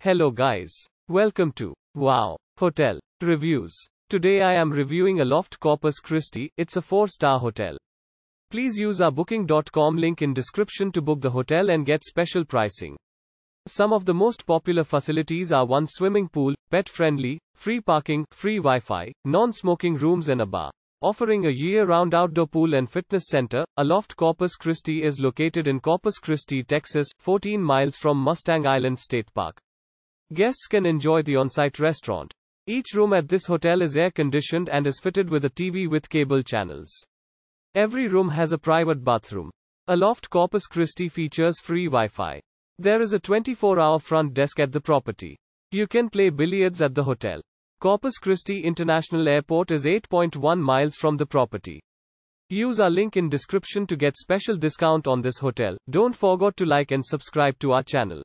Hello guys. Welcome to Wow Hotel Reviews. Today I am reviewing Aloft Corpus Christi. It's a 4-star hotel. Please use our booking.com link in description to book the hotel and get special pricing. Some of the most popular facilities are one swimming pool, pet friendly, free parking, free Wi-Fi, non-smoking rooms and a bar. Offering a year-round outdoor pool and fitness center, Aloft Corpus Christi is located in Corpus Christi, Texas, 14 miles from Mustang Island State Park. Guests can enjoy the on-site restaurant. Each room at this hotel is air-conditioned and is fitted with a TV with cable channels. Every room has a private bathroom. Aloft Corpus Christi features free Wi-Fi. There is a 24-hour front desk at the property. You can play billiards at the hotel. Corpus Christi International Airport is 8.1 miles from the property. Use our link in description to get special discount on this hotel. Don't forget to like and subscribe to our channel.